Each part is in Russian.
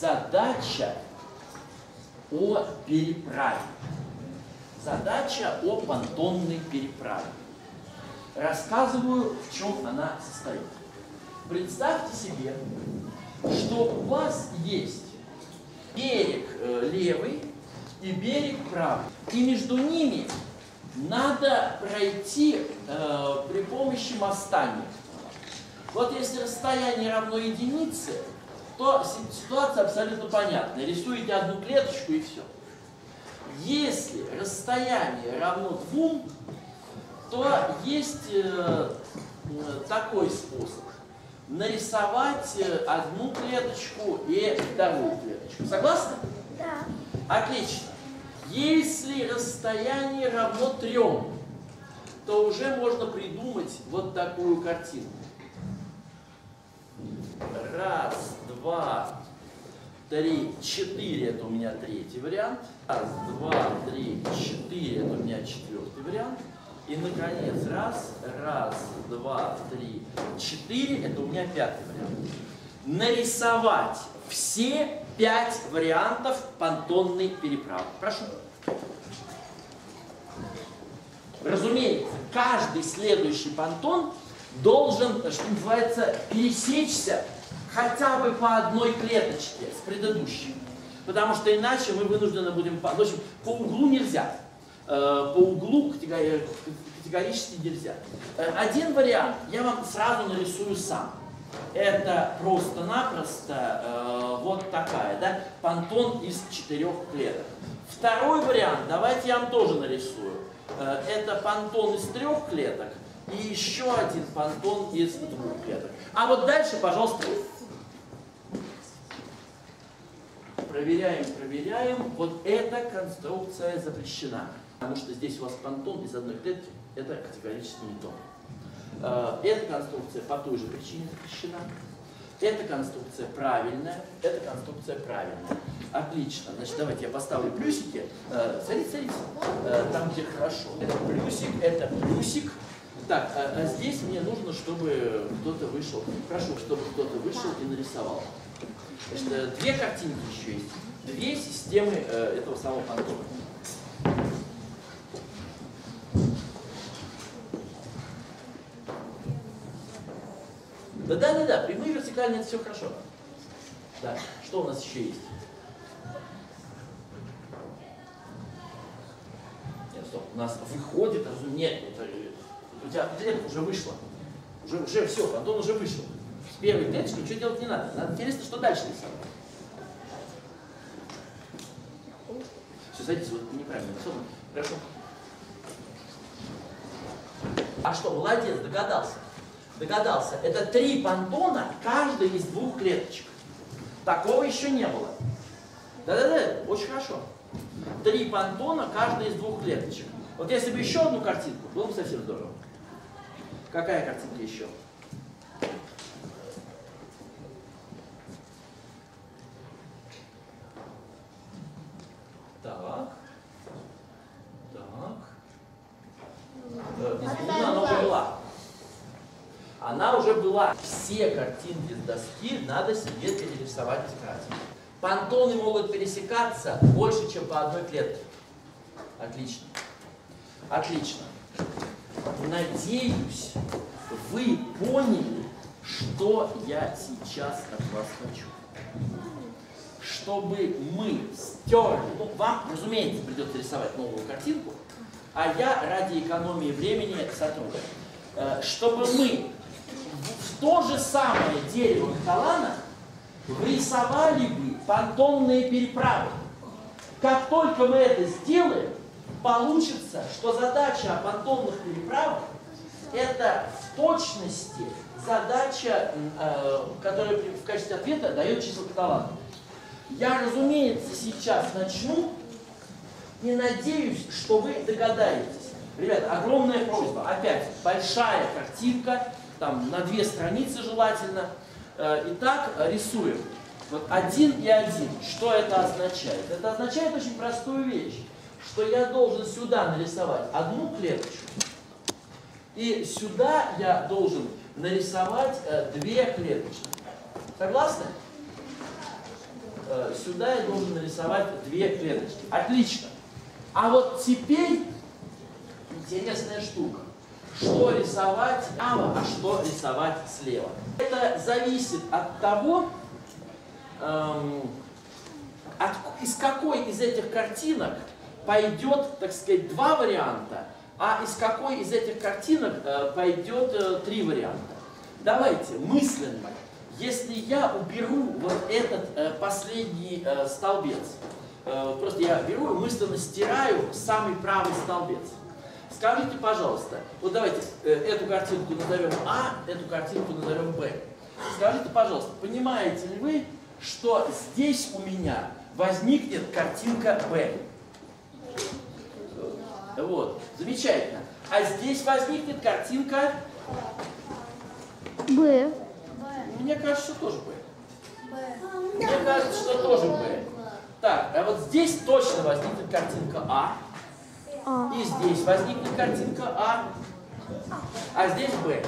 Задача о переправе. Задача о понтонной переправе. Рассказываю, в чем она состоит. Представьте себе, что у вас есть берег э, левый и берег правый. И между ними надо пройти э, при помощи моста. Вот если расстояние равно единице, ситуация абсолютно понятна. Рисуете одну клеточку и все. Если расстояние равно двум, то есть э, такой способ. Нарисовать э, одну клеточку и вторую клеточку. Согласны? Да. Отлично. Если расстояние равно трем, то уже можно придумать вот такую картину. Раз, два, три, четыре, это у меня третий вариант. Раз, два, три, четыре, это у меня четвертый вариант. И, наконец, раз, раз, два, три, четыре, это у меня пятый вариант. Нарисовать все пять вариантов понтонной переправы. Прошу. Разумеется, каждый следующий понтон должен, что называется, пересечься хотя бы по одной клеточке с предыдущим. Потому что иначе мы вынуждены будем... В общем, по углу нельзя. По углу категорически нельзя. Один вариант я вам сразу нарисую сам. Это просто-напросто э, вот такая, да, понтон из четырех клеток. Второй вариант, давайте я вам тоже нарисую. Э, это понтон из трех клеток и еще один понтон из двух клеток. А вот дальше, пожалуйста, проверяем, проверяем. Вот эта конструкция запрещена. Потому что здесь у вас понтон из одной клетки, это категорически не то. Э, эта конструкция по той же причине запрещена. Эта конструкция правильная, эта конструкция правильная. Отлично. Значит, давайте я поставлю плюсики. Э, смотрите, смотрите. Э, там, где хорошо. Это плюсик, это плюсик. Так, а здесь мне нужно, чтобы кто-то вышел. Прошу, чтобы кто-то вышел и нарисовал. Значит, две картинки еще есть. Две системы этого самого пантона. Да, да, да, да, прямые вертикальные это все хорошо. Да, что у нас еще есть? Нет, стоп, у нас выходит, разумеется, нет, это, у тебя уже вышла. Уже, уже все, Антон уже вышел. С первой клеточкой ничего делать не надо. Надо интересно, что дальше рисовать. Все, садитесь, вот неправильно рисовано. Хорошо. А что, молодец, догадался догадался, это три понтона, каждый из двух клеточек. Такого еще не было. Да-да-да, очень хорошо. Три понтона, каждый из двух клеточек. Вот если бы еще одну картинку, было бы совсем здорово. Какая картинка еще? Так. Так. Она уже была она уже была. Все картинки с доски надо себе перерисовать красок. Понтоны могут пересекаться больше, чем по одной клетке. Отлично. Отлично. Надеюсь, вы поняли, что я сейчас от вас хочу. Чтобы мы стерли, ну, вам, разумеется, придется рисовать новую картинку, а я ради экономии времени сотру. Э, чтобы мы в то же самое дерево Каталана рисовали бы понтонные переправы. Как только мы это сделаем, получится, что задача о понтонных переправах это в точности задача, э, которая в качестве ответа дает число Каталана. Я, разумеется, сейчас начну и надеюсь, что вы догадаетесь. Ребята, огромная просьба. Опять, большая картинка, там на две страницы желательно. Э, итак, рисуем. Вот один и один. Что это означает? Это означает очень простую вещь, что я должен сюда нарисовать одну клеточку, и сюда я должен нарисовать э, две клеточки. Согласны? сюда я должен нарисовать две клеточки. Отлично. А вот теперь интересная штука. Что рисовать справа, а что рисовать слева. Это зависит от того, эм, от, из какой из этих картинок пойдет, так сказать, два варианта, а из какой из этих картинок э, пойдет э, три варианта. Давайте мысленно, если я уберу вот этот э, последний э, столбец, э, просто я беру и мысленно стираю самый правый столбец. Скажите, пожалуйста, вот давайте э, эту картинку назовем А, эту картинку назовем Б. Скажите, пожалуйста, понимаете ли вы, что здесь у меня возникнет картинка Б? Вот, замечательно. А здесь возникнет картинка Б. Мне кажется, что тоже Б. Мне кажется, что тоже Б. Так, а вот здесь точно возникнет картинка А. А. И здесь возникнет картинка А. А здесь Б.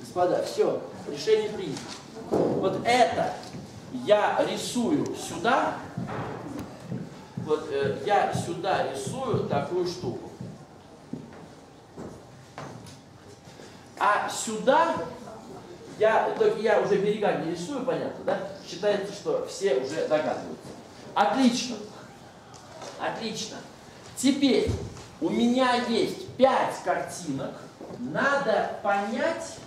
Господа, все, решение принято. Вот это я рисую сюда. Вот э, я сюда рисую такую штуку. А сюда я, только я уже берега не рисую, понятно, да? Считается, что все уже догадываются. Отлично. Отлично. Теперь у меня есть пять картинок. Надо понять,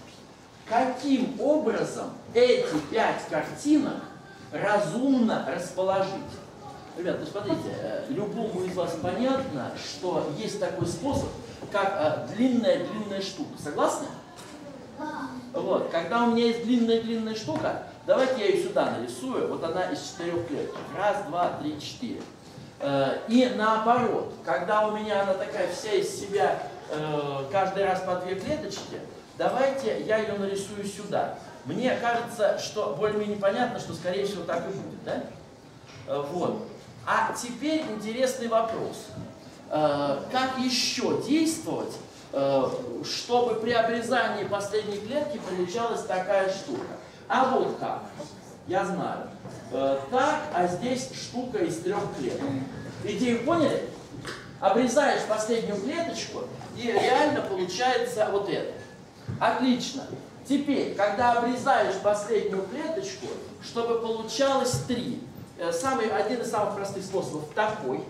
каким образом эти пять картинок разумно расположить. Ребята, ну смотрите, э, любому из вас понятно, что есть такой способ, как длинная-длинная штука. Согласны? Вот, когда у меня есть длинная-длинная штука, давайте я ее сюда нарисую. Вот она из четырех клеток. Раз, два, три, четыре. Э, и наоборот, когда у меня она такая вся из себя, э, каждый раз по две клеточки, давайте я ее нарисую сюда. Мне кажется, что более-менее понятно, что скорее всего так и будет, да? Э, вот. А теперь интересный вопрос. Как еще действовать, чтобы при обрезании последней клетки получалась такая штука? А вот как. Я знаю. Так, а здесь штука из трех клеток. Идею поняли? Обрезаешь последнюю клеточку, и реально получается вот это. Отлично. Теперь, когда обрезаешь последнюю клеточку, чтобы получалось три, э, самый, один из самых простых способов такой.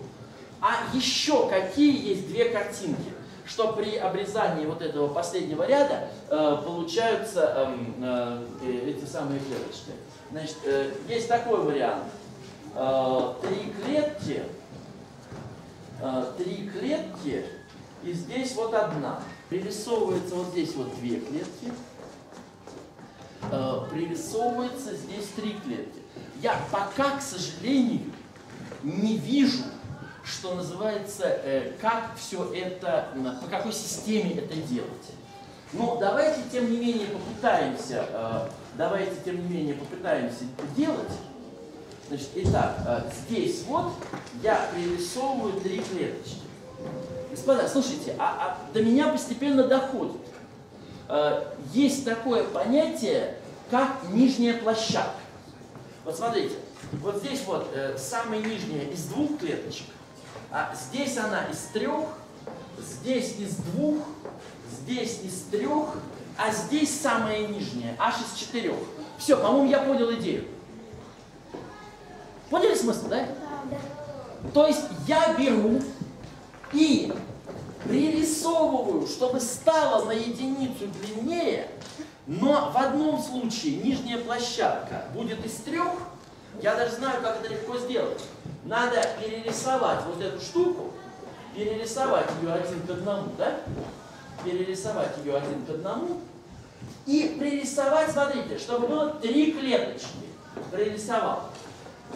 А еще какие есть две картинки, что при обрезании вот этого последнего ряда э, получаются эм, э, э, эти самые клеточки. Значит, э, есть такой вариант. Э, три клетки э, три клетки, и здесь вот одна. Пририсовывается вот здесь вот две клетки, э, пририсовывается здесь три клетки. Я пока, к сожалению, не вижу, что называется, э, как все это, по какой системе это делать. Но давайте, тем не менее, попытаемся, э, давайте, тем не менее, попытаемся делать. Значит, итак, э, здесь вот я пририсовываю три клеточки. Господа, слушайте, а, а до меня постепенно доходит. Есть такое понятие, как нижняя площадка. Вот смотрите, вот здесь вот самая нижняя из двух клеточек, а здесь она из трех, здесь из двух, здесь из трех, а здесь самая нижняя, аж из четырех. Все, по-моему, я понял идею. Поняли смысл, да? То есть я беру и пририсовываю, чтобы стало на единицу длиннее, но в одном случае нижняя площадка будет из трех, я даже знаю, как это легко сделать. Надо перерисовать вот эту штуку, перерисовать ее один к одному, да? Перерисовать ее один к одному. И пририсовать, смотрите, чтобы было три клеточки. Пририсовал.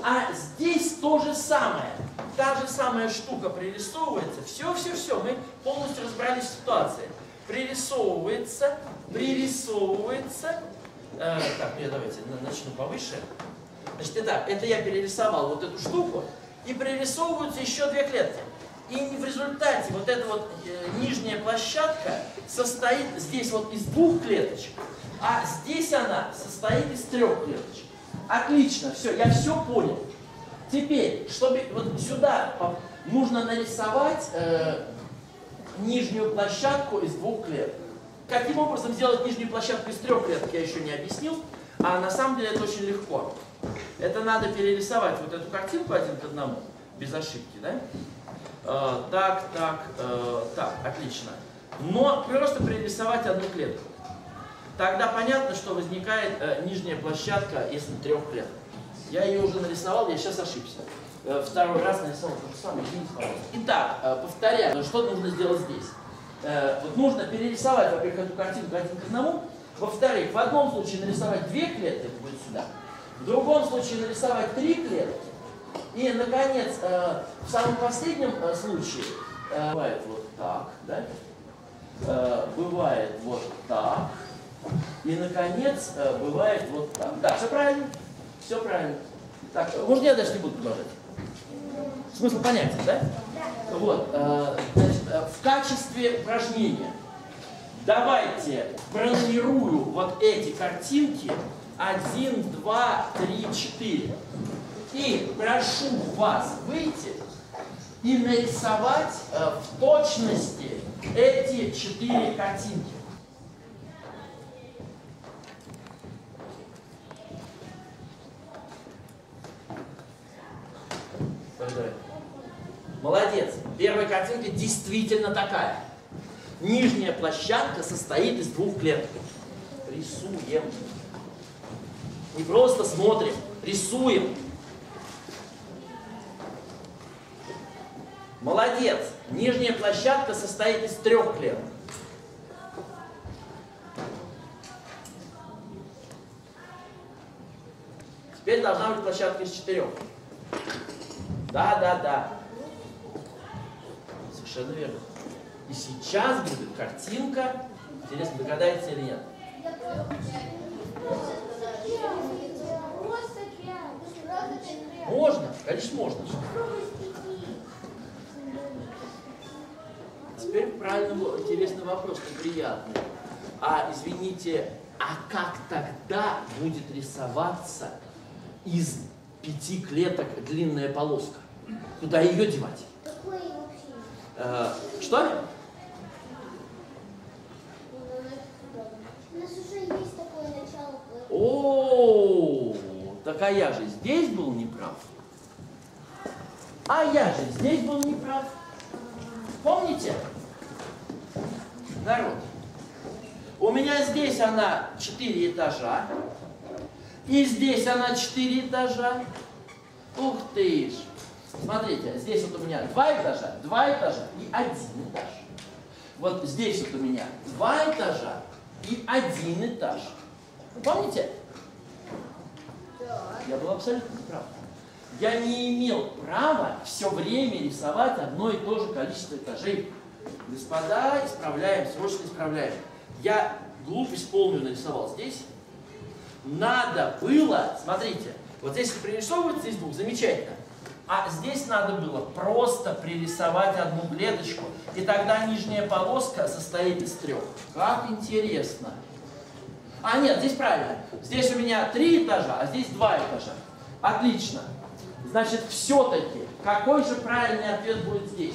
А здесь то же самое. Та же самая штука пририсовывается. Все, все, все. Мы полностью разобрались в ситуации. Пририсовывается, пририсовывается. Э, так, я давайте начну повыше. Значит, это, это я перерисовал вот эту штуку. И пририсовываются еще две клетки. И в результате вот эта вот э, нижняя площадка состоит здесь вот из двух клеточек, а здесь она состоит из трех клеточек. Отлично, все, я все понял. Теперь, чтобы вот сюда нужно нарисовать э, нижнюю площадку из двух клеток. Каким образом сделать нижнюю площадку из трех клеток, я еще не объяснил, а на самом деле это очень легко. Это надо перерисовать вот эту картинку один к одному, без ошибки, да? Э, так, так, э, так, отлично. Но просто перерисовать одну клетку. Тогда понятно, что возникает э, нижняя площадка, если трех клеток. Я ее уже нарисовал, я сейчас ошибся. Второй раз нарисовал то же самое, извините, пожалуйста. Итак, повторяю, что нужно сделать здесь? Вот нужно перерисовать, во-первых, эту картинку один к одному. Во-вторых, в одном случае нарисовать две клетки, будет сюда. В другом случае нарисовать три клетки. И, наконец, э, в самом последнем э, случае э, бывает вот так, да? Э, бывает вот так. И, наконец, э, бывает вот так. Да, все правильно. Все правильно. Так, может, я даже не буду продолжать. Смысл понятен, да? Вот, э, значит, э, в качестве упражнения давайте пронумерую вот эти картинки 1, 2, 3, 4. И прошу вас выйти и нарисовать э, в точности эти четыре картинки. Молодец. Первая картинка действительно такая. Нижняя площадка состоит из двух клеток. Рисуем. Не просто смотрим, рисуем. Молодец. Нижняя площадка состоит из трех клеток. Теперь должна быть площадка из четырех. Да, да, да. Совершенно верно. И сейчас будет картинка. Интересно, догадаете или нет? Можно, конечно, можно. Теперь правильно интересный вопрос, неприятный. А, извините, а как тогда будет рисоваться из пяти клеток длинная полоска? Куда ее девать? Э, что? О, так а я же здесь был неправ. А я же здесь был неправ. Помните? Народ. У меня здесь она 4 этажа. И здесь она 4 этажа. Ух ты ж. Смотрите, здесь вот у меня два этажа, два этажа и один этаж. Вот здесь вот у меня два этажа и один этаж. Помните? Я был абсолютно прав. Я не имел права все время рисовать одно и то же количество этажей. Господа, исправляем, срочно исправляем. Я глупость полную нарисовал здесь. Надо было, смотрите, вот здесь пририсовывать здесь двух, замечательно. А здесь надо было просто пририсовать одну клеточку, и тогда нижняя полоска состоит из трех. Как интересно. А нет, здесь правильно. Здесь у меня три этажа, а здесь два этажа. Отлично. Значит, все-таки, какой же правильный ответ будет здесь?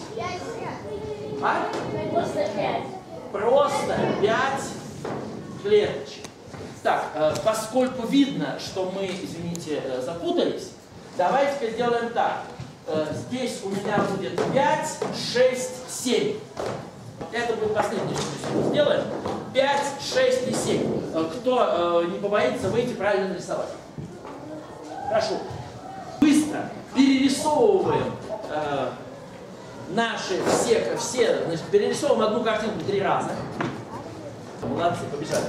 А? Просто пять. Просто пять клеточек. Так, э, поскольку видно, что мы, извините, э, запутались, Давайте-ка сделаем так. Э, здесь у меня будет 5, 6, 7. Это будет последнее, что мы сделаем. 5, 6 и 7. Э, кто не побоится выйти правильно нарисовать? Прошу. Перерисовываем наши все, все значит, перерисовываем одну картинку три раза. Молодцы, побежали.